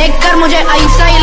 देखकर मुझे ऐसा ही